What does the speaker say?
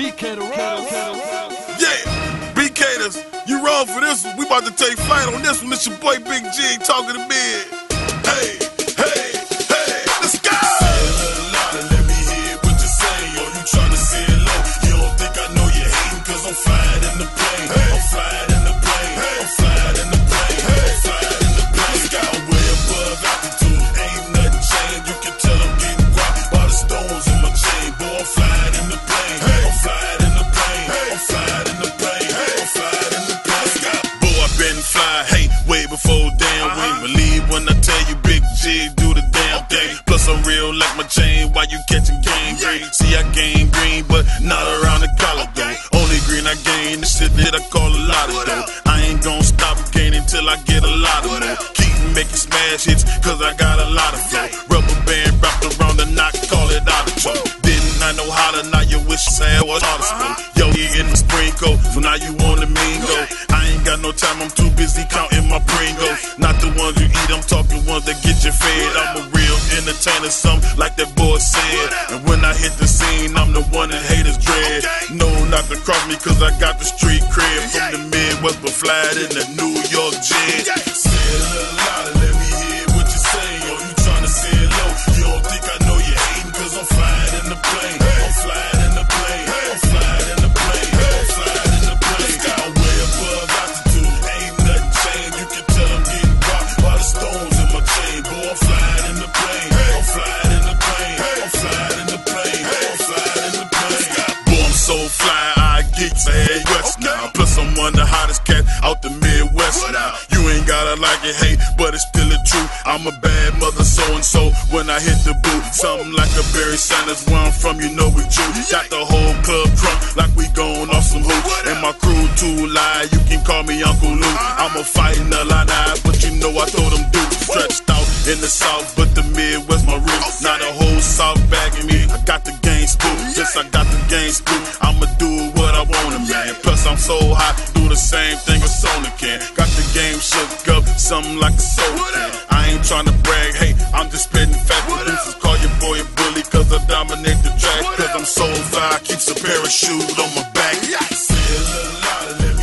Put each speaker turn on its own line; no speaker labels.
BK the roll.
Yeah, B Caters, you wrong for this one. We about to take flight on this one. It's your boy Big G talking to bed. Green? See, I gain green, but not around the collar though. Only green I gain the shit that I call a lot of though. I ain't gon' stop gaining till I get a lot of more. Keep making smash hits, cause I got a lot of flow. Rubber band wrapped around the knot, call it out of choke. Didn't I know how to now you wish I was hard to smoke. Yo, you in the spring coat, so now you the mingo. I ain't got no time, I'm too busy counting my Pringles. Not the ones you eat, I'm talking ones that get you fed. I'm a entertainer, some like that boy said. And when I hit the scene, I'm the one that haters dread. No, not to cross me, cause I got the street cred from the Midwest, but flying in the New York jet. I get to head west now. Plus, I'm one of the hottest cats out the Midwest now. You ain't gotta like it, hey, but it's still the truth. I'm a bad mother, so and so. When I hit the boot, something like a Barry Sanders. Where I'm from, you know we true. Got the whole club drunk, like we going off some hoops. And my crew too live, you can call me Uncle Luke. I'm a fighting a lot now, but you know I throw them dudes stretched out in the south, but the Midwest my roots. Not a whole south bagging me. I got the game spooked. Since I got the game spooked, I'ma do I'm so hot, do the same thing a Sona can. Got the game shook up, something like a soul can. I ain't tryna brag, hey, I'm just spitting fat producers. Call your boy a bully, cause I dominate the track. Cause I'm so fly, keeps a parachute on my back. Say a little